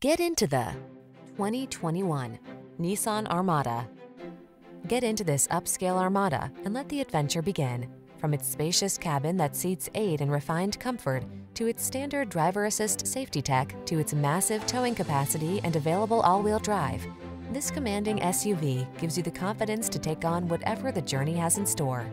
Get into the 2021 Nissan Armada. Get into this upscale Armada and let the adventure begin. From its spacious cabin that seats eight in refined comfort, to its standard driver assist safety tech, to its massive towing capacity and available all-wheel drive, this commanding SUV gives you the confidence to take on whatever the journey has in store.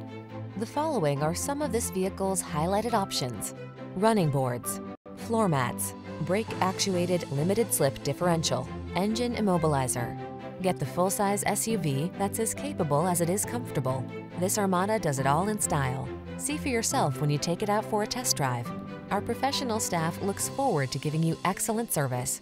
The following are some of this vehicle's highlighted options. Running boards, floor mats, brake actuated limited slip differential, engine immobilizer. Get the full-size SUV that's as capable as it is comfortable. This Armada does it all in style. See for yourself when you take it out for a test drive. Our professional staff looks forward to giving you excellent service.